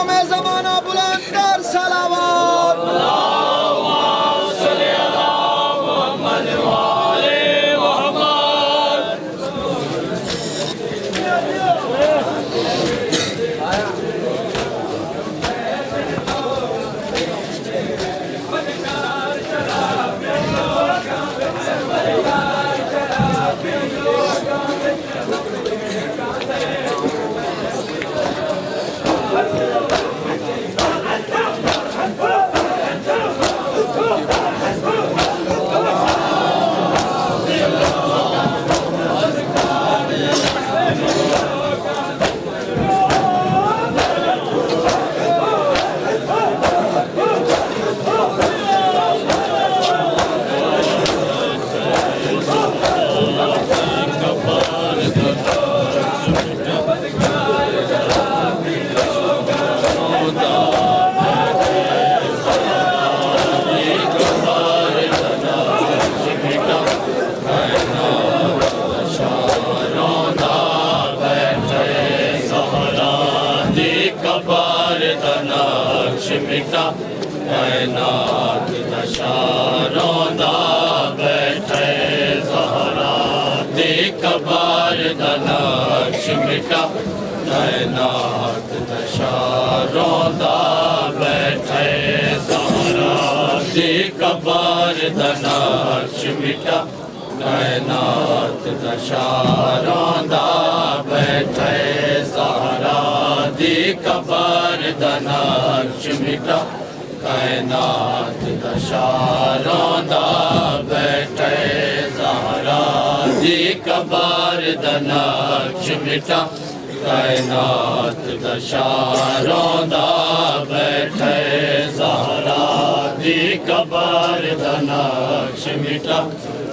Tamam her. कबार तनाक्ष मिटा कैनात दशारोंदा बैठे सहारा दे कबार तनाक्ष मिटा कैनात दशारोंदा बैठे सहारा दे कबार तनाक्ष मिटा कैनात दशारोंदा बैठे सहारा दी कबार दनाक्ष मिटा कैनात दशारोंदा बैठे सहारा दी कबार दनाक्ष मिटा कैनात दशारोंदा बैठे सहारा दी कबार दनाक्ष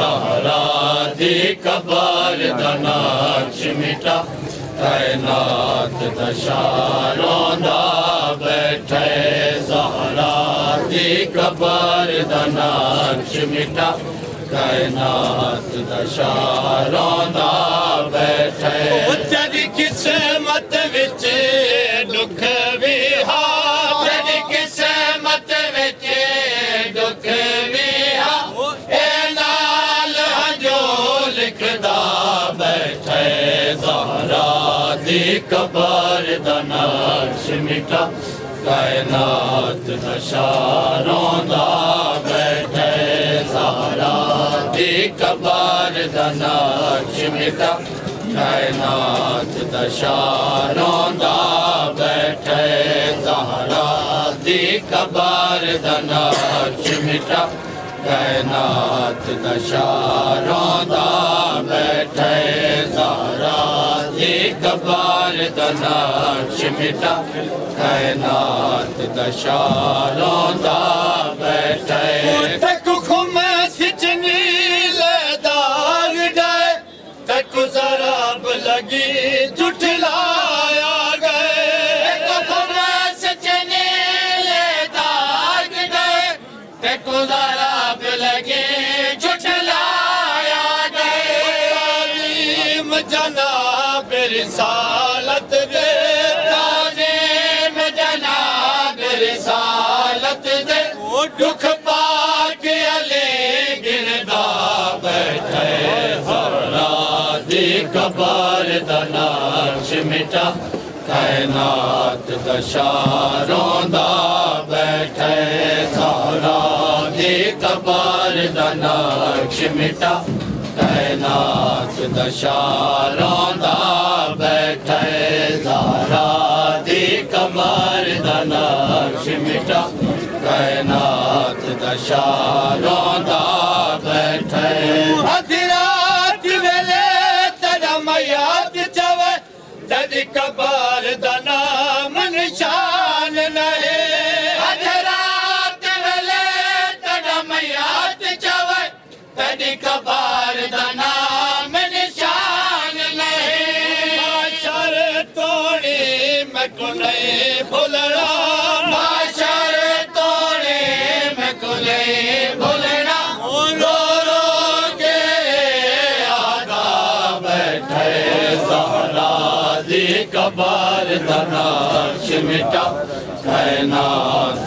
सहारा दी कबार दनाक्ष मिटा कैनात दशारोंदा बैठे सहारा दी कबार दनाक्ष मिटा कैनात दशारोंदा बैठे तेरी किस्मत विच दुख दी दशारोंदा बैठे सहारा दी कबार दनाक्ष मिटा कैनात दशारोंदा बैठे सहारा दी कबार दनाक्ष मिटा कैनात दशारोंदा बैठे सहारा दी कबार दनाक्ष मिटा कैनात दशारोंदा बैठे जनाब रिसालत दे कबार सारा दी दनाक्ष मिटा تينات دشارا بيٺي سارا دي ڪمر دنڪش مٽا تينات دشارا بيٺي. هٿرات ويلي تڏهن ميات چوي تڏهن ڪبر कबर निशान माशर तोड़ी को माशर तोड़ी रो रो बैठे सहरा दी कबार दनाश मिटा कैनात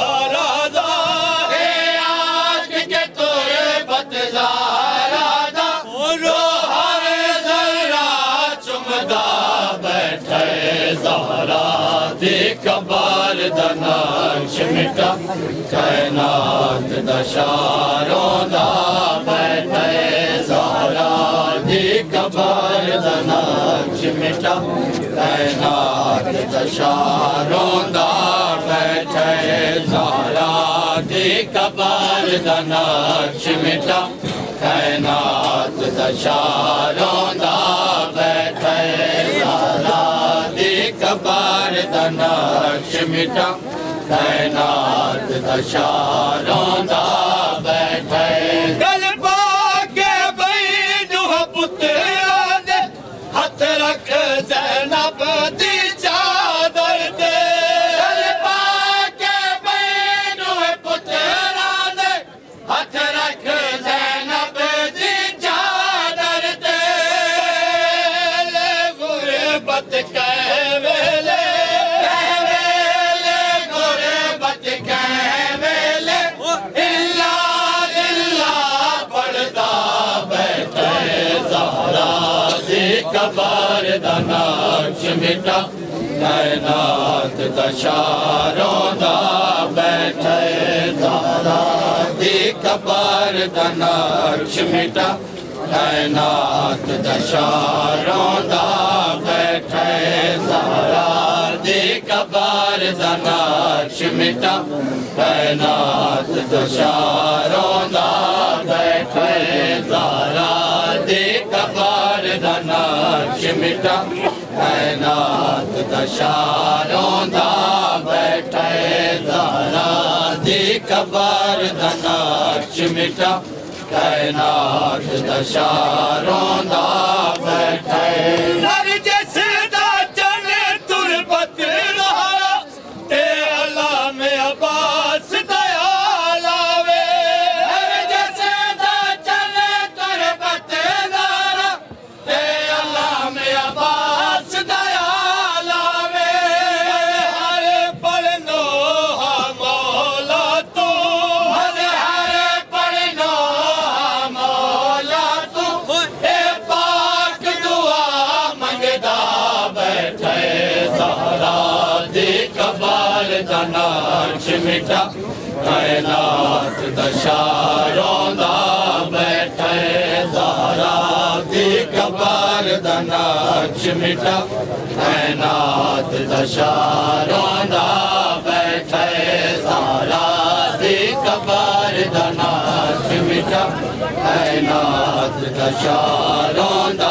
जहरा दे कबार दनाश मिटा कैनात दशारों दा बैठे जहरा दे कबार दनाश मिटा कैनात दशारों दा कबार दनाश मिटा कैनात दशारों दा बैठे सारा दी कबार दनाश मिटा कैनात दशारों दा मिटा। कैनात दशारों दा बैठे सहारा दे कबार दा नाश मिटा। कैनात दशारों दा बैठे सहारा दे कबार दा नाश मिटा। कैनात दशारों दा बैठे सहारा दे कबार दा नाश मिटा कैनात दशारों दा बैठे सहारा दे कबार दा नाश मिटा कैनात दशारों दा बैठे दे कबाल दा नाश मिटा। कैनात दशारों दा बैठे सहारा दे कबाल दा नाश मिटा। कैनात दशारों दा बैठे सहारा दे कबार दा नाश मिटा। कैनात दशारों दा